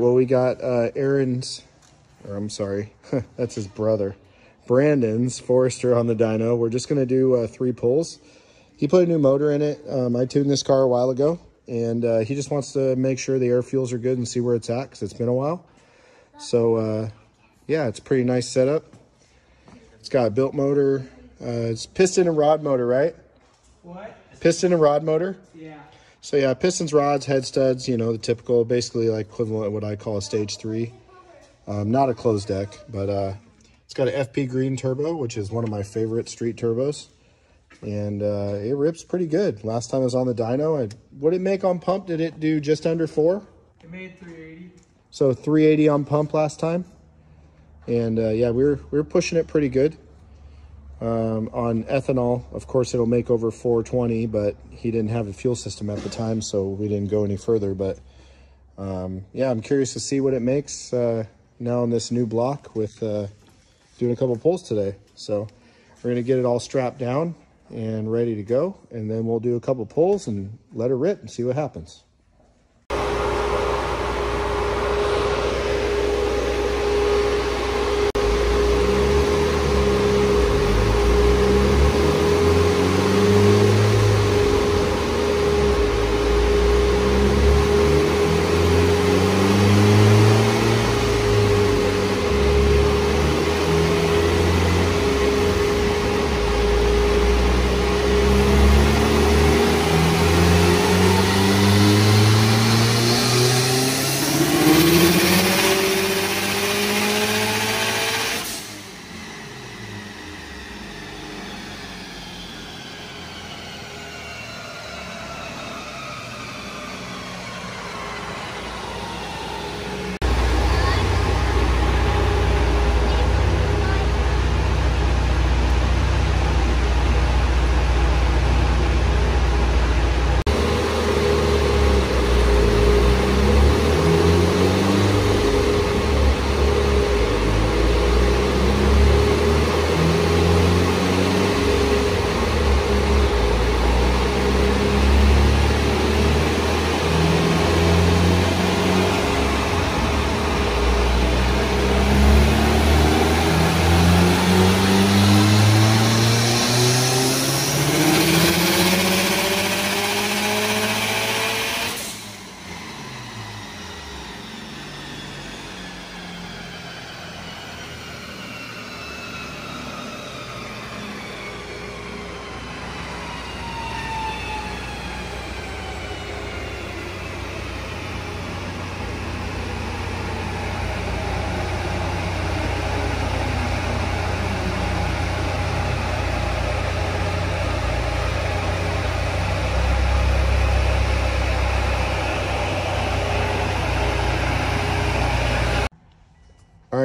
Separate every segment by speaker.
Speaker 1: we got uh, Aaron's, or I'm sorry, that's his brother, Brandon's Forester on the dyno. We're just going to do uh, three pulls. He put a new motor in it. Um, I tuned this car a while ago, and uh, he just wants to make sure the air fuels are good and see where it's at because it's been a while. So, uh, yeah, it's a pretty nice setup. It's got a built motor. Uh, it's piston and rod motor, right?
Speaker 2: What?
Speaker 1: Piston and rod motor.
Speaker 2: Yeah.
Speaker 1: So yeah, pistons, rods, head studs, you know, the typical, basically like equivalent of what I call a stage three. Um, not a closed deck, but uh, it's got an FP green turbo, which is one of my favorite street turbos. And uh, it rips pretty good. Last time I was on the dyno, I, what did it make on pump? Did it do just under four?
Speaker 2: It made 380.
Speaker 1: So 380 on pump last time. And uh, yeah, we were, we were pushing it pretty good. Um, on ethanol, of course, it'll make over 420, but he didn't have a fuel system at the time, so we didn't go any further. But um, yeah, I'm curious to see what it makes uh, now on this new block with uh, doing a couple pulls today. So we're gonna get it all strapped down and ready to go, and then we'll do a couple pulls and let her rip and see what happens.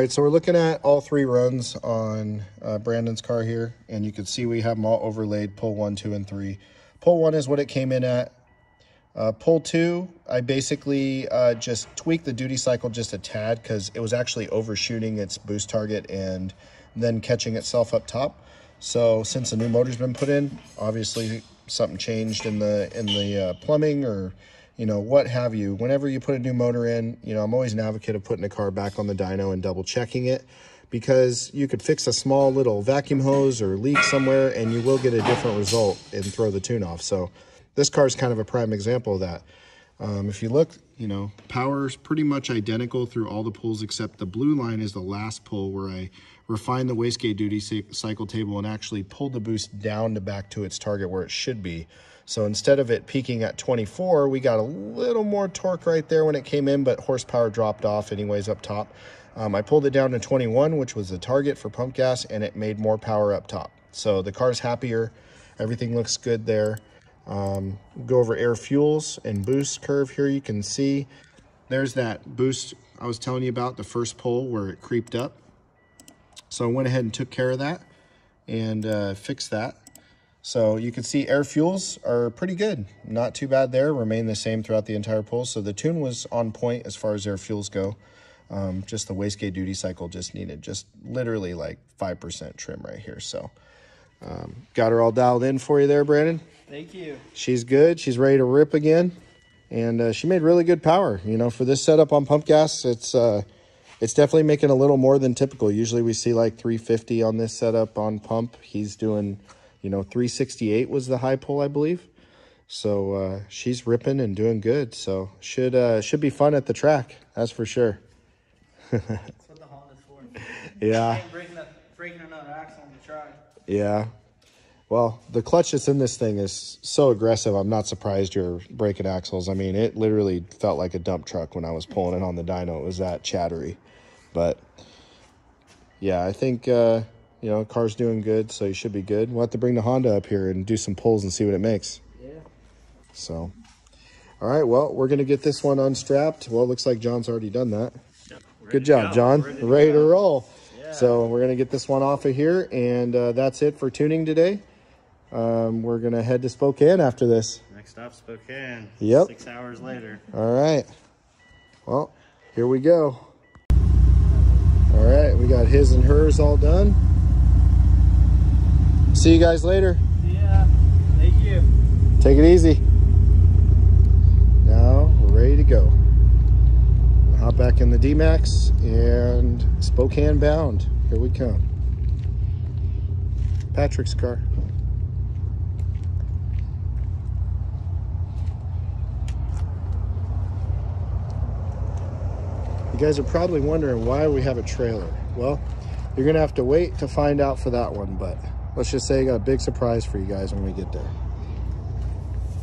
Speaker 1: Right, so we're looking at all three runs on uh, Brandon's car here, and you can see we have them all overlaid, pull one, two, and three. Pull one is what it came in at. Uh, pull two, I basically uh, just tweaked the duty cycle just a tad because it was actually overshooting its boost target and then catching itself up top. So since the new motor's been put in, obviously something changed in the in the uh, plumbing or you know, what have you. Whenever you put a new motor in, you know, I'm always an advocate of putting a car back on the dyno and double checking it because you could fix a small little vacuum hose or leak somewhere and you will get a different result and throw the tune off. So this car is kind of a prime example of that. Um, if you look, you know, power is pretty much identical through all the pulls except the blue line is the last pull where I refined the wastegate duty cycle table and actually pulled the boost down to back to its target where it should be. So instead of it peaking at 24, we got a little more torque right there when it came in, but horsepower dropped off anyways up top. Um, I pulled it down to 21, which was the target for pump gas, and it made more power up top. So the car's happier. Everything looks good there. Um, go over air fuels and boost curve here. You can see there's that boost I was telling you about, the first pull where it creeped up. So I went ahead and took care of that and uh, fixed that. So you can see air fuels are pretty good. Not too bad there, remain the same throughout the entire pull. So the tune was on point as far as air fuels go. Um, just the wastegate duty cycle just needed just literally like 5% trim right here. So um, got her all dialed in for you there, Brandon.
Speaker 2: Thank you.
Speaker 1: She's good. She's ready to rip again. and uh, she made really good power. You know, for this setup on pump gas, it's uh, it's definitely making a little more than typical. Usually we see like 350 on this setup on pump. He's doing, you know, 368 was the high pull, I believe. So uh, she's ripping and doing good. So should uh, should be fun at the track, that's for sure.
Speaker 2: That's what the Honda's for.
Speaker 1: Yeah.
Speaker 2: Breaking, another axle on the track.
Speaker 1: Yeah. Well, the clutch that's in this thing is so aggressive. I'm not surprised you're breaking axles. I mean, it literally felt like a dump truck when I was pulling it on the dyno. It was that chattery. But yeah, I think uh, you know, car's doing good, so you should be good. We'll have to bring the Honda up here and do some pulls and see what it makes.
Speaker 2: Yeah.
Speaker 1: So all right, well, we're gonna get this one unstrapped. Well, it looks like John's already done that. Good job, John. Ready, to, roll.
Speaker 3: Yeah.
Speaker 1: So we're gonna get this one off of here, and uh, that's it for tuning today. Um, we're gonna head to Spokane after this.
Speaker 3: Next stop, Spokane.
Speaker 1: Yep.
Speaker 3: Six hours later.
Speaker 1: All right. Well, here we go. All right, we got his and hers all done. See you guys later.
Speaker 2: Yeah. Thank you.
Speaker 1: Take it easy. Now we're ready to go. Hop back in the D-Max and Spokane bound. Here we come. Patrick's car. You guys are probably wondering why we have a trailer. Well, you're gonna have to wait to find out for that one, but let's just say I got a big surprise for you guys when we get there.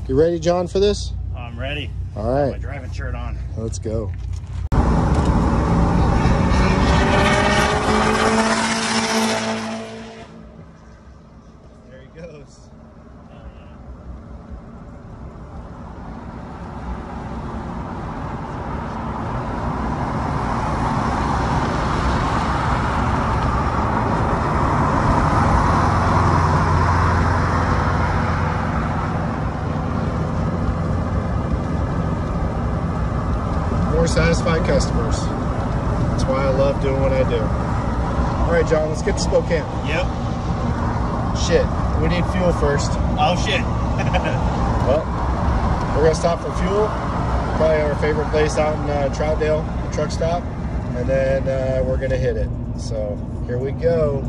Speaker 1: You ready, John, for this?
Speaker 3: I'm ready.
Speaker 1: All
Speaker 3: My driving shirt on.
Speaker 1: let's go.
Speaker 3: There he goes.
Speaker 1: Satisfied customers. That's why I love doing what I do. All right, John, let's get to Spokane.
Speaker 3: Yep.
Speaker 1: Shit, we need fuel first.
Speaker 3: Oh shit.
Speaker 1: Well, we're gonna stop for fuel. Probably our favorite place out in uh, Troutdale, the truck stop, and then uh, we're gonna hit it. So here we go.